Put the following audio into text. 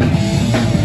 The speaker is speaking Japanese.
あ。